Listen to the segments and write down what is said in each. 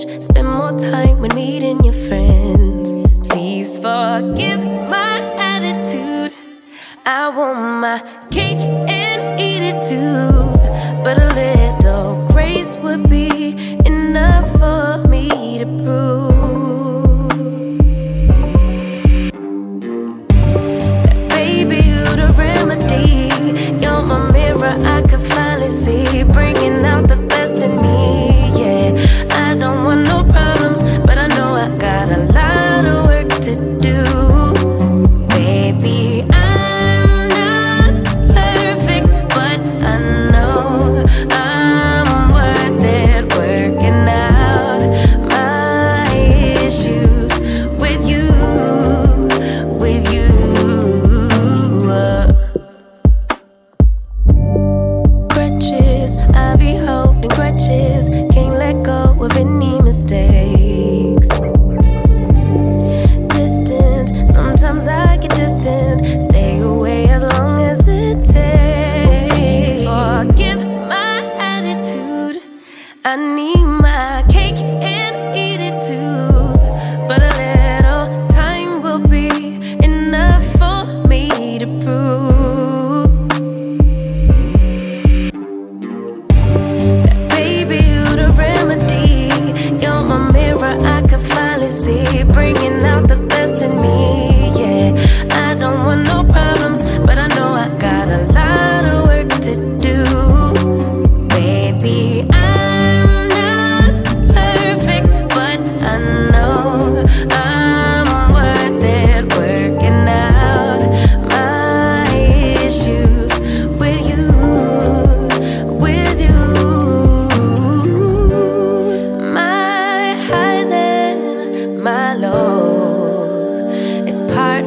Spend more time when meeting your friends. Please forgive my attitude. I want my cake and eat it too. I can't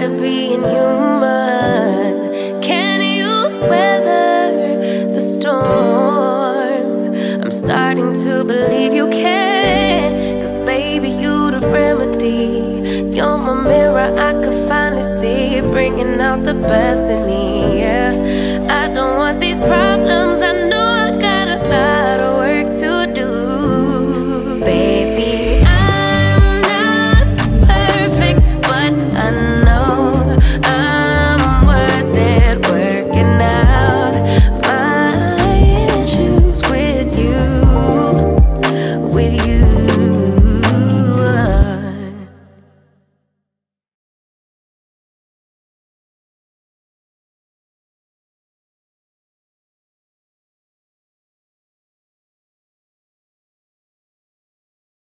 being human. Can you weather the storm? I'm starting to believe you can. Cause baby, you're the remedy. You're my mirror, I can finally see. Bringing out the best in me, yeah.